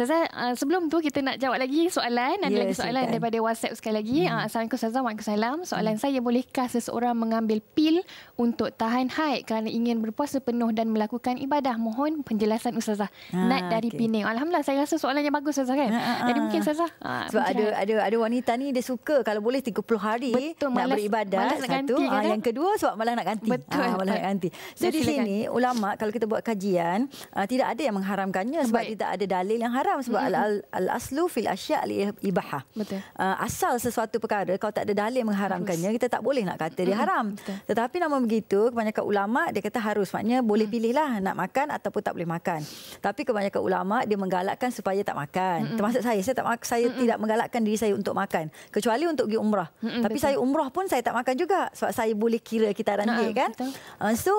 Ustazah, uh, sebelum tu kita nak jawab lagi soalan. Ada Ya, lagi soalan silakan. daripada WhatsApp sekali lagi. Hmm. Uh, Assalamualaikum Ustazah, Waalaikumsalam. Soalan Hmm. saya, bolehkah seseorang mengambil pil untuk tahan haid kerana ingin berpuasa penuh dan melakukan ibadah? Mohon penjelasan Ustazah. Ah, Nat dari okey. Pening. Alhamdulillah, saya rasa soalan yang bagus Ustazah kan? Ah, ah, Jadi mungkin Ustazah. Uh, Sebab ada ada ada wanita ni dia suka kalau boleh 30 hari Betul, nak malas- beribadat malas nak satu ganti, kan? yang kedua sebab malas nak ganti Betul. Ah, malas nak ganti so di sini ulama kalau kita buat kajian ah, tidak ada yang mengharamkannya sebab Baik. tidak ada dalil yang haram sebab al, al, aslu fil asya' li ibahah. Betul. Ah, asal sesuatu perkara kalau tak ada dalil mengharamkannya kita tak boleh nak kata dia haram. Betul. tetapi namun begitu kebanyakan ulama dia kata harus. Maknanya boleh pilihlah nak makan ataupun tak boleh makan. Tapi kebanyakan ulama dia menggalakkan supaya tak makan. Termasuk saya. Saya tak saya tidak menggalakkan diri saya untuk makan. Kecuali untuk pergi umrah. Mm-mm, tapi betul. saya umrah pun saya tak makan juga. Sebab saya boleh kira kitaran Ha, dia kan? betul. Uh, so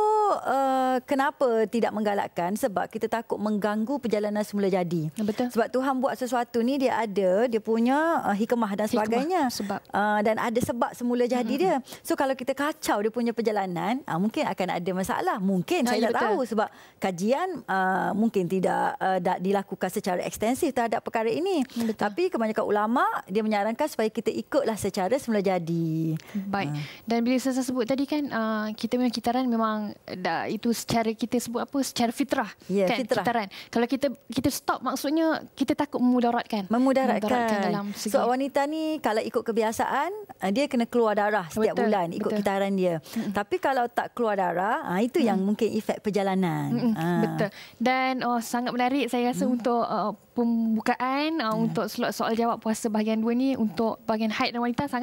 uh, kenapa tidak menggalakkan? Sebab kita takut mengganggu perjalanan semula jadi. Betul. Sebab Tuhan buat sesuatu ni dia ada dia punya uh, hikmah dan Hikmah, sebagainya sebab. uh, dan ada sebab semula jadi dia so kalau kita kacau dia punya perjalanan uh, mungkin akan ada masalah mungkin Ah, saya ya, tak betul. tahu sebab kajian uh, mungkin tidak uh, dilakukan secara ekstensif terhadap perkara ini Betul. tapi kebanyakan ulama dia menyarankan supaya kita ikutlah secara semula jadi Baik. Dan bila saya sebut tadi kan uh, kita memang kitaran memang dah itu secara kita sebut apa secara fitrah Ya, kan fitrah. kitaran. Kalau kita kita stop maksudnya kita takut memudaratkan. memudaratkan. dalam segi So wanita ni kalau ikut kebiasaan uh, dia kena keluar darah setiap Betul, bulan ikut betul. kitaran dia. Tapi kalau tak keluar darah, ah itu yang mungkin efek perjalanan. Mm-mm, Ah. Betul. Dan oh sangat menarik saya rasa untuk uh, pembukaan uh, untuk slot soal jawab puasa bahagian 2 ni untuk bahagian haid dan wanita sangat